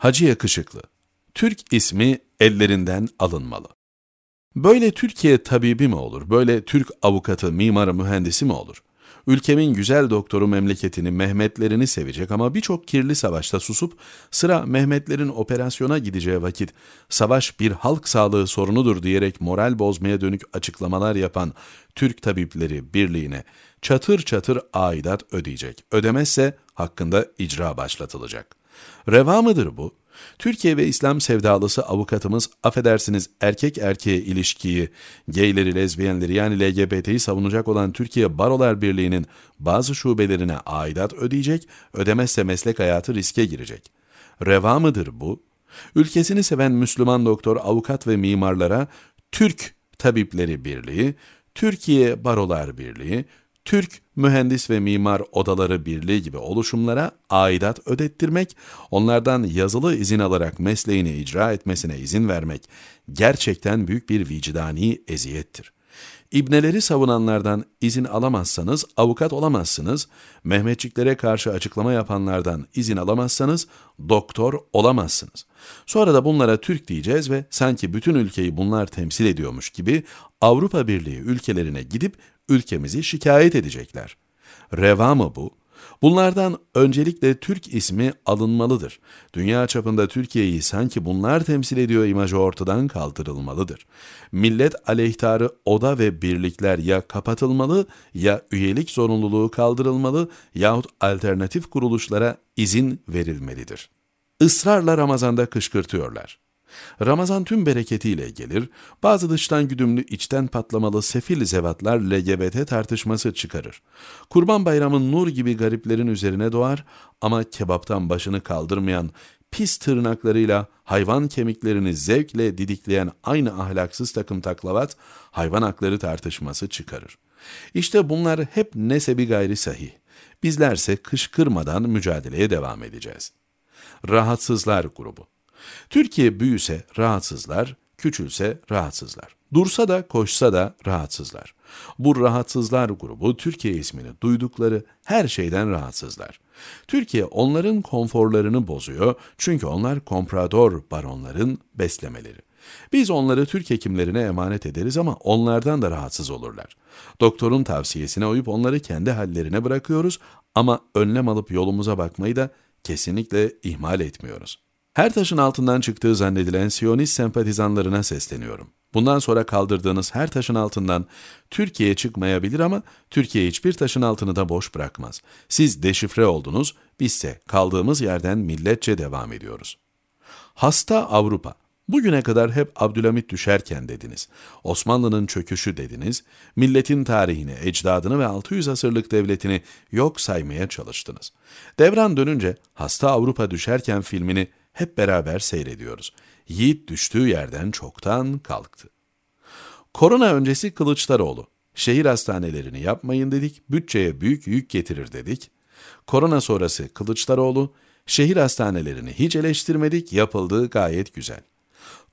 Hacı Yakışıklı. Türk ismi ellerinden alınmalı. Böyle Türkiye tabibi mi olur? Böyle Türk avukatı, mimarı, mühendisi mi olur? Ülkemin güzel doktoru memleketini, Mehmetlerini sevecek ama birçok kirli savaşta susup sıra Mehmetlerin operasyona gideceği vakit savaş bir halk sağlığı sorunudur diyerek moral bozmaya dönük açıklamalar yapan Türk Tabipleri Birliği'ne çatır çatır aidat ödeyecek. Ödemezse hakkında icra başlatılacak. Reva mıdır bu? Türkiye ve İslam sevdalısı avukatımız affedersiniz erkek erkeğe ilişkiyi, geyleri, lezbiyenleri yani LGBT'yi savunacak olan Türkiye Barolar Birliği'nin bazı şubelerine aidat ödeyecek, ödemezse meslek hayatı riske girecek. Reva mıdır bu? Ülkesini seven Müslüman doktor, avukat ve mimarlara Türk Tabipleri Birliği, Türkiye Barolar Birliği, Türk Mühendis ve Mimar Odaları Birliği gibi oluşumlara aidat ödettirmek, onlardan yazılı izin alarak mesleğini icra etmesine izin vermek gerçekten büyük bir vicdani eziyettir. İbneleri savunanlardan izin alamazsanız avukat olamazsınız, Mehmetçiklere karşı açıklama yapanlardan izin alamazsanız doktor olamazsınız. Sonra da bunlara Türk diyeceğiz ve sanki bütün ülkeyi bunlar temsil ediyormuş gibi Avrupa Birliği ülkelerine gidip ülkemizi şikayet edecekler. Reva mı bu? Bunlardan öncelikle Türk ismi alınmalıdır. Dünya çapında Türkiye'yi sanki bunlar temsil ediyor imajı ortadan kaldırılmalıdır. Millet aleyhtarı oda ve birlikler ya kapatılmalı ya üyelik zorunluluğu kaldırılmalı yahut alternatif kuruluşlara izin verilmelidir. Israrla Ramazan'da kışkırtıyorlar. Ramazan tüm bereketiyle gelir, bazı dıştan güdümlü içten patlamalı sefil zevatlar LGBT tartışması çıkarır. Kurban bayramın nur gibi gariplerin üzerine doğar ama kebaptan başını kaldırmayan, pis tırnaklarıyla hayvan kemiklerini zevkle didikleyen aynı ahlaksız takım taklavat, hayvan hakları tartışması çıkarır. İşte bunlar hep nesebi gayri sahih. Bizlerse kışkırmadan mücadeleye devam edeceğiz. Rahatsızlar grubu Türkiye büyüse rahatsızlar, küçülse rahatsızlar. Dursa da koşsa da rahatsızlar. Bu rahatsızlar grubu Türkiye ismini duydukları her şeyden rahatsızlar. Türkiye onların konforlarını bozuyor çünkü onlar komprador baronların beslemeleri. Biz onları Türk hekimlerine emanet ederiz ama onlardan da rahatsız olurlar. Doktorun tavsiyesine uyup onları kendi hallerine bırakıyoruz ama önlem alıp yolumuza bakmayı da kesinlikle ihmal etmiyoruz. Her taşın altından çıktığı zannedilen Siyonist sempatizanlarına sesleniyorum. Bundan sonra kaldırdığınız her taşın altından Türkiye çıkmayabilir ama Türkiye hiçbir taşın altını da boş bırakmaz. Siz deşifre oldunuz, bizse kaldığımız yerden milletçe devam ediyoruz. Hasta Avrupa. Bugüne kadar hep Abdülhamit düşerken dediniz. Osmanlı'nın çöküşü dediniz. Milletin tarihini, ecdadını ve 600 asırlık devletini yok saymaya çalıştınız. Devran dönünce Hasta Avrupa düşerken filmini hep beraber seyrediyoruz. Yiğit düştüğü yerden çoktan kalktı. Korona öncesi Kılıçdaroğlu. Şehir hastanelerini yapmayın dedik, bütçeye büyük yük getirir dedik. Korona sonrası Kılıçdaroğlu, şehir hastanelerini hiç eleştirmedik, yapıldığı gayet güzel.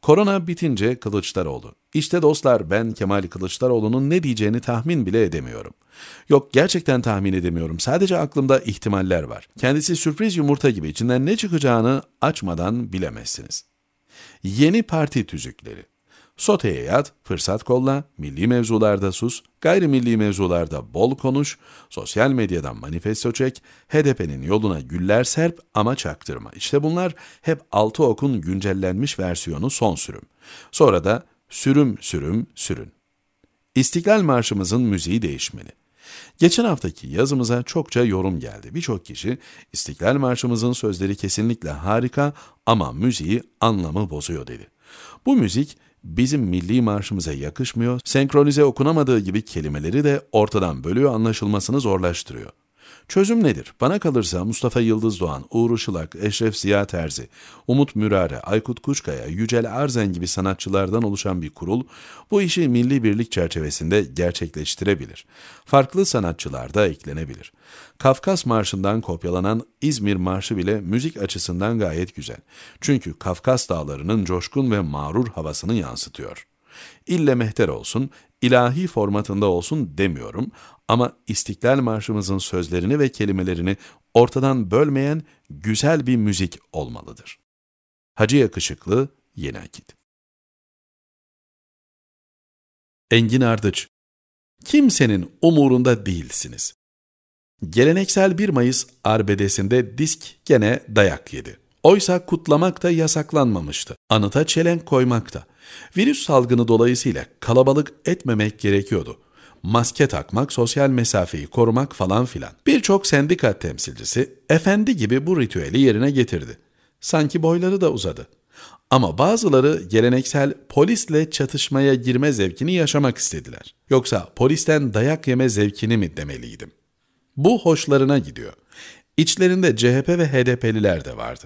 Korona bitince Kılıçdaroğlu. İşte dostlar ben Kemal Kılıçdaroğlu'nun ne diyeceğini tahmin bile edemiyorum. Yok gerçekten tahmin edemiyorum. Sadece aklımda ihtimaller var. Kendisi sürpriz yumurta gibi içinden ne çıkacağını açmadan bilemezsiniz. Yeni parti tüzükleri. Soteye yat, fırsat kolla, milli mevzularda sus, gayrimilli mevzularda bol konuş, sosyal medyadan manifesto çek, HDP'nin yoluna güller serp ama çaktırma. İşte bunlar hep altı okun güncellenmiş versiyonu son sürüm. Sonra da sürüm sürüm sürün. İstiklal Marşımızın müziği değişmeli. Geçen haftaki yazımıza çokça yorum geldi. Birçok kişi İstiklal Marşımızın sözleri kesinlikle harika ama müziği anlamı bozuyor dedi. Bu müzik bizim milli marşımıza yakışmıyor, senkronize okunamadığı gibi kelimeleri de ortadan bölüyor anlaşılmasını zorlaştırıyor. Çözüm nedir? Bana kalırsa Mustafa Yıldız Doğan, Uğur Işılak, Eşref Ziya Terzi, Umut Mürare, Aykut Kuşkaya, Yücel Arzen gibi sanatçılardan oluşan bir kurul bu işi milli birlik çerçevesinde gerçekleştirebilir. Farklı sanatçılar da eklenebilir. Kafkas Marşı'ndan kopyalanan İzmir Marşı bile müzik açısından gayet güzel. Çünkü Kafkas dağlarının coşkun ve mağrur havasını yansıtıyor. İlle mehter olsun, ilahi formatında olsun demiyorum ama İstiklal Marşımızın sözlerini ve kelimelerini ortadan bölmeyen güzel bir müzik olmalıdır. Hacı Yakışıklı, Yeni Akit. Engin Ardıç Kimsenin umurunda değilsiniz. Geleneksel 1 Mayıs arbedesinde disk gene dayak yedi. Oysa kutlamak da yasaklanmamıştı. Anıta çelenk koymak da. Virüs salgını dolayısıyla kalabalık etmemek gerekiyordu. Maske takmak, sosyal mesafeyi korumak falan filan. Birçok sendika temsilcisi efendi gibi bu ritüeli yerine getirdi. Sanki boyları da uzadı. Ama bazıları geleneksel polisle çatışmaya girme zevkini yaşamak istediler. Yoksa polisten dayak yeme zevkini mi demeliydim? Bu hoşlarına gidiyor. İçlerinde CHP ve HDP'liler de vardı.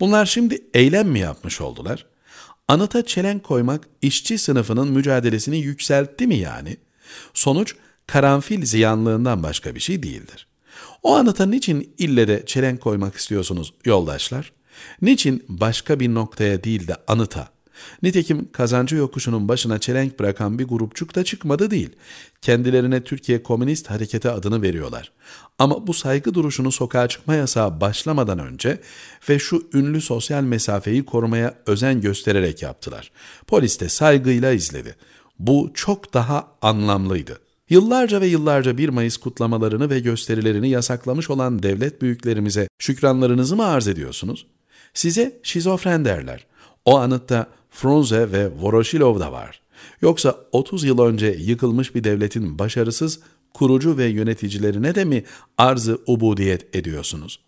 Bunlar şimdi eylem mi yapmış oldular? Anıta çelenk koymak işçi sınıfının mücadelesini yükseltti mi yani? Sonuç karanfil ziyanlığından başka bir şey değildir. O anıta niçin ille de çelenk koymak istiyorsunuz yoldaşlar? Niçin başka bir noktaya değil de anıta? Nitekim kazancı yokuşunun başına çelenk bırakan bir grupçuk da çıkmadı değil. Kendilerine Türkiye Komünist Hareketi adını veriyorlar. Ama bu saygı duruşunu sokağa çıkma yasağı başlamadan önce ve şu ünlü sosyal mesafeyi korumaya özen göstererek yaptılar. Polis de saygıyla izledi. Bu çok daha anlamlıydı. Yıllarca ve yıllarca 1 Mayıs kutlamalarını ve gösterilerini yasaklamış olan devlet büyüklerimize şükranlarınızı mı arz ediyorsunuz? Size şizofren derler. O anıtta Frunze ve Voroshilov da var. Yoksa 30 yıl önce yıkılmış bir devletin başarısız kurucu ve yöneticilerine de mi arzı ubudiyet ediyorsunuz?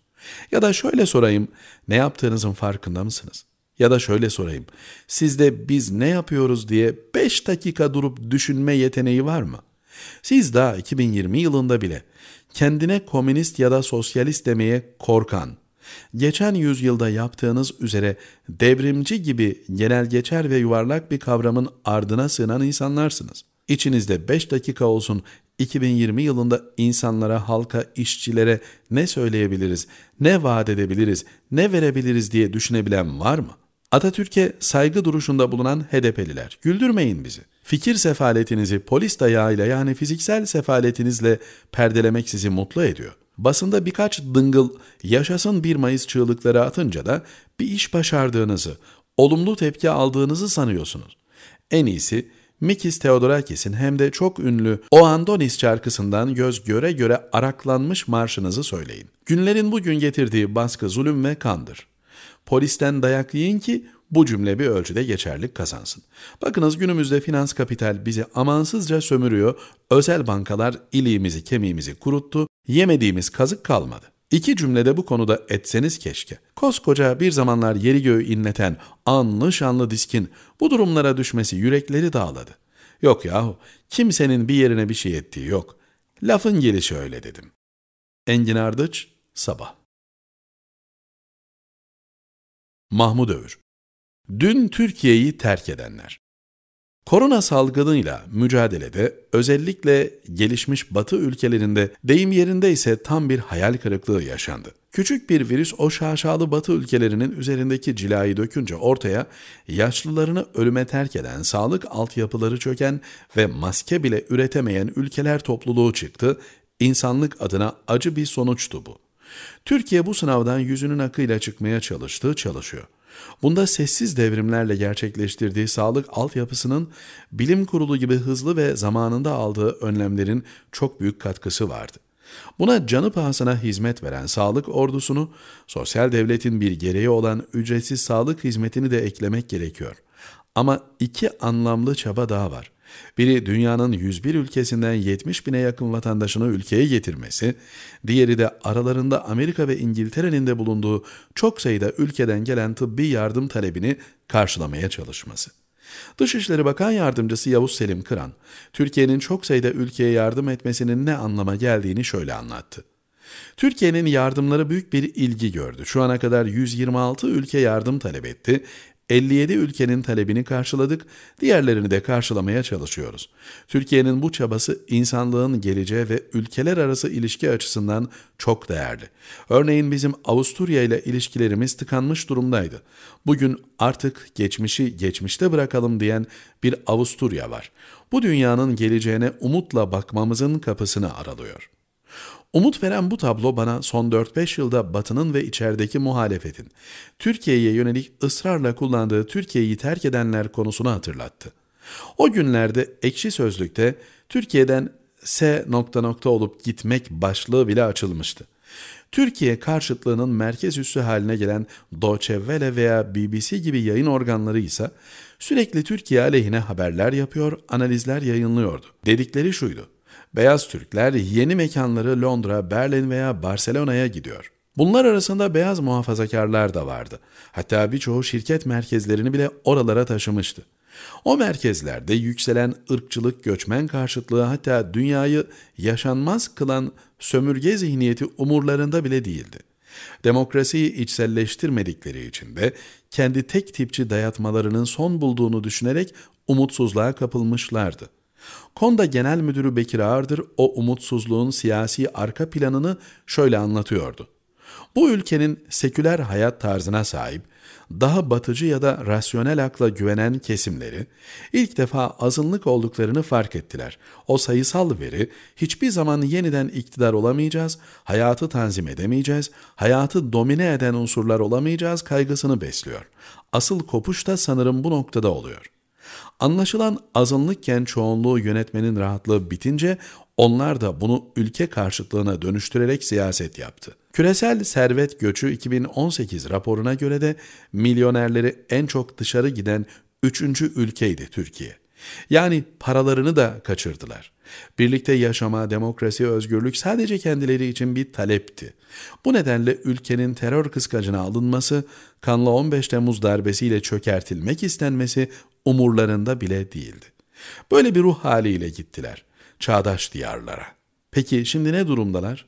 Ya da şöyle sorayım, ne yaptığınızın farkında mısınız? Ya da şöyle sorayım, sizde biz ne yapıyoruz diye 5 dakika durup düşünme yeteneği var mı? Siz daha 2020 yılında bile kendine komünist ya da sosyalist demeye korkan, geçen yüzyılda yaptığınız üzere devrimci gibi genel geçer ve yuvarlak bir kavramın ardına sığınan insanlarsınız. İçinizde 5 dakika olsun 2020 yılında insanlara, halka, işçilere ne söyleyebiliriz, ne vaat edebiliriz, ne verebiliriz diye düşünebilen var mı? Atatürk'e saygı duruşunda bulunan HDP'liler, güldürmeyin bizi. Fikir sefaletinizi polis dayağıyla yani fiziksel sefaletinizle perdelemek sizi mutlu ediyor. Basında birkaç dıngıl yaşasın 1 Mayıs çığlıkları atınca da bir iş başardığınızı, olumlu tepki aldığınızı sanıyorsunuz. En iyisi Mikis Theodorakis'in hem de çok ünlü O Andonis şarkısından göz göre göre araklanmış marşınızı söyleyin. Günlerin bugün getirdiği baskı zulüm ve kandır. Polisten dayak yiyin ki bu cümle bir ölçüde geçerlik kazansın. Bakınız günümüzde finans kapital bizi amansızca sömürüyor, özel bankalar iliğimizi kemiğimizi kuruttu, yemediğimiz kazık kalmadı. İki cümlede bu konuda etseniz keşke. Koskoca bir zamanlar yeri göğü inleten anlı şanlı diskin bu durumlara düşmesi yürekleri dağladı. Yok yahu kimsenin bir yerine bir şey ettiği yok. Lafın gelişi öyle dedim. Engin Ardıç, Sabah Mahmud Övür Dün Türkiye'yi terk edenler Korona salgınıyla mücadelede özellikle gelişmiş batı ülkelerinde deyim yerinde ise tam bir hayal kırıklığı yaşandı. Küçük bir virüs o şaşalı batı ülkelerinin üzerindeki cilayı dökünce ortaya yaşlılarını ölüme terk eden, sağlık altyapıları çöken ve maske bile üretemeyen ülkeler topluluğu çıktı. İnsanlık adına acı bir sonuçtu bu. Türkiye bu sınavdan yüzünün akıyla çıkmaya çalıştı, çalışıyor. Bunda sessiz devrimlerle gerçekleştirdiği sağlık altyapısının bilim kurulu gibi hızlı ve zamanında aldığı önlemlerin çok büyük katkısı vardı. Buna canı pahasına hizmet veren sağlık ordusunu, sosyal devletin bir gereği olan ücretsiz sağlık hizmetini de eklemek gerekiyor. Ama iki anlamlı çaba daha var. Biri dünyanın 101 ülkesinden 70 bine yakın vatandaşını ülkeye getirmesi, diğeri de aralarında Amerika ve İngiltere'nin de bulunduğu çok sayıda ülkeden gelen tıbbi yardım talebini karşılamaya çalışması. Dışişleri Bakan Yardımcısı Yavuz Selim Kıran, Türkiye'nin çok sayıda ülkeye yardım etmesinin ne anlama geldiğini şöyle anlattı. Türkiye'nin yardımları büyük bir ilgi gördü. Şu ana kadar 126 ülke yardım talep etti 57 ülkenin talebini karşıladık, diğerlerini de karşılamaya çalışıyoruz. Türkiye'nin bu çabası insanlığın geleceği ve ülkeler arası ilişki açısından çok değerli. Örneğin bizim Avusturya ile ilişkilerimiz tıkanmış durumdaydı. Bugün artık geçmişi geçmişte bırakalım diyen bir Avusturya var. Bu dünyanın geleceğine umutla bakmamızın kapısını aralıyor. Umut veren bu tablo bana son 4-5 yılda Batı'nın ve içerideki muhalefetin Türkiye'ye yönelik ısrarla kullandığı Türkiye'yi terk edenler konusunu hatırlattı. O günlerde ekşi sözlükte Türkiye'den S nokta nokta olup gitmek başlığı bile açılmıştı. Türkiye karşıtlığının merkez üssü haline gelen Deutsche Welle veya BBC gibi yayın organları ise sürekli Türkiye aleyhine haberler yapıyor, analizler yayınlıyordu. Dedikleri şuydu. Beyaz Türkler yeni mekanları Londra, Berlin veya Barcelona'ya gidiyor. Bunlar arasında beyaz muhafazakarlar da vardı. Hatta birçoğu şirket merkezlerini bile oralara taşımıştı. O merkezlerde yükselen ırkçılık, göçmen karşıtlığı hatta dünyayı yaşanmaz kılan sömürge zihniyeti umurlarında bile değildi. Demokrasiyi içselleştirmedikleri için de kendi tek tipçi dayatmalarının son bulduğunu düşünerek umutsuzluğa kapılmışlardı. Konda Genel Müdürü Bekir Ağırdır o umutsuzluğun siyasi arka planını şöyle anlatıyordu. Bu ülkenin seküler hayat tarzına sahip, daha batıcı ya da rasyonel akla güvenen kesimleri ilk defa azınlık olduklarını fark ettiler. O sayısal veri hiçbir zaman yeniden iktidar olamayacağız, hayatı tanzim edemeyeceğiz, hayatı domine eden unsurlar olamayacağız kaygısını besliyor. Asıl kopuş da sanırım bu noktada oluyor. Anlaşılan azınlıkken çoğunluğu yönetmenin rahatlığı bitince onlar da bunu ülke karşıtlığına dönüştürerek siyaset yaptı. Küresel servet göçü 2018 raporuna göre de milyonerleri en çok dışarı giden üçüncü ülkeydi Türkiye. Yani paralarını da kaçırdılar. Birlikte yaşama, demokrasi, özgürlük sadece kendileri için bir talepti. Bu nedenle ülkenin terör kıskacına alınması, kanlı 15 Temmuz darbesiyle çökertilmek istenmesi umurlarında bile değildi. Böyle bir ruh haliyle gittiler çağdaş diyarlara. Peki şimdi ne durumdalar?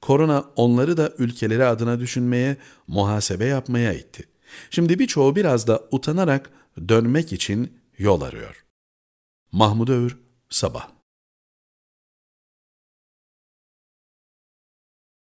Korona onları da ülkeleri adına düşünmeye, muhasebe yapmaya itti. Şimdi birçoğu biraz da utanarak dönmek için yol arıyor. Mahmud Övür, Sabah